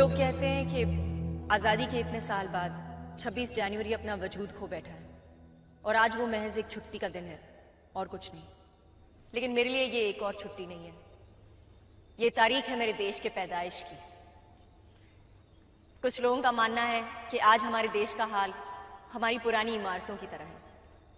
लोग कहते हैं कि आज़ादी के इतने साल बाद 26 जनवरी अपना वजूद खो बैठा है। और आज वो महज एक छुट्टी का दिन है, और कुछ नहीं। लेकिन मेरे लिए ये एक और छुट्टी नहीं है। ये तारीख है मेरे देश के पैदाइश की। कुछ लोगों का मानना है कि आज हमारे देश का हाल हमारी पुरानी इमारतों की तरह है।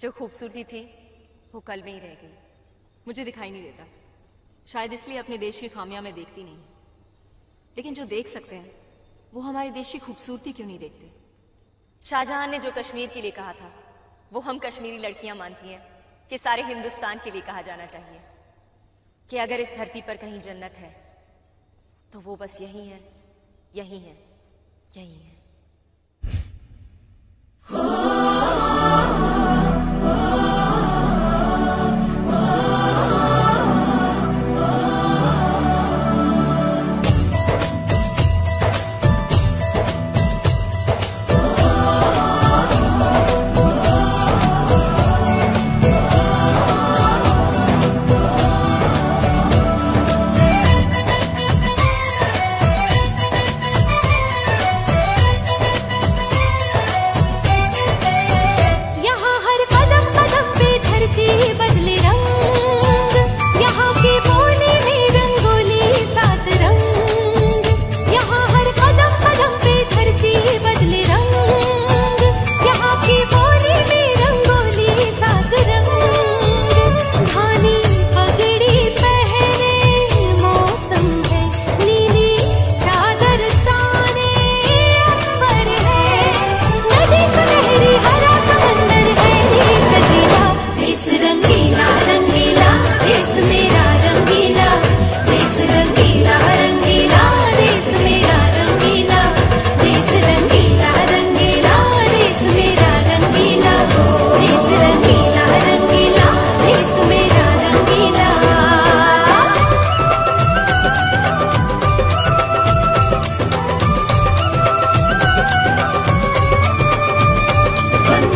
जो खूबसूरती थी, वो कल में ही रह गई। मुझे दिखाई नहीं देता। शायद इसलिए अपने देश की खामियाँ मैं देखती नहीं। लेकिन जो देख सकते हैं, वो हमारे देश की खूबसूरती क्यों नहीं देखते? शाहजहां ने जो कश्मीर के लिए कहा था, वो हम कश्मीरी लड़कियाँ मानती हैं कि सारे हिंदुस्तान के लिए कहा जाना चाहिए कि अगर इस धरती पर कहीं जन्नत है तो वो बस यही है यही है यही है।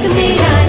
to me.